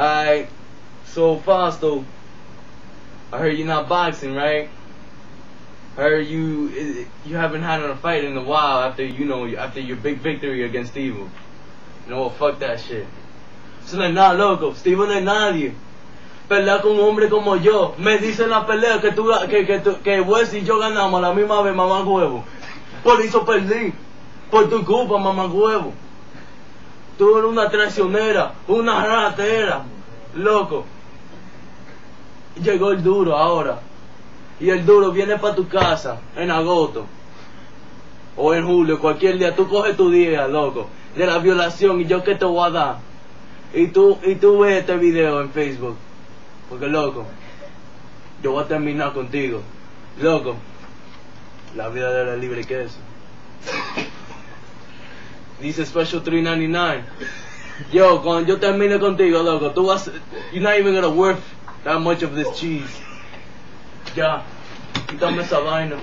Alright, so Fausto, I heard you're not boxing, right? I heard you you haven't had a fight in a while after you know after your big victory against Steve. You know what? Fuck that shit. Eso no es nada, loco. Steve no es nadie. Pelea con un hombre como yo. Me dice la pelea que tú que que, que Wes y yo ganamos la misma vez, mamá huevo. Por eso perdí. Por tu culpa, mamá huevo. Tú eres una traicionera, una ratera, loco. Llegó el duro ahora. Y el duro viene para tu casa en agosto. O en julio, cualquier día. Tú coges tu día, loco. De la violación y yo que te voy a dar. Y tú, y tú ves este video en Facebook. Porque, loco, yo voy a terminar contigo. Loco, la vida de la libre que eso. Dice Special 399. Yo, cuando yo termine contigo, loco, tú vas. You're not even gonna worth that much of this cheese. Ya, quítame esa vaina.